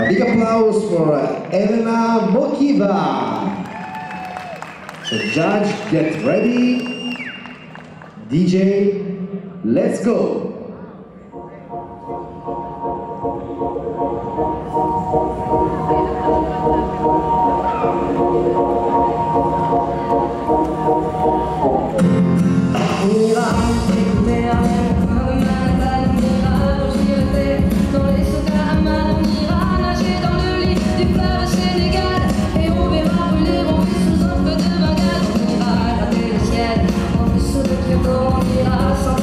A big applause for Elena Mokiva. So judge, get ready. DJ, let's go. I'll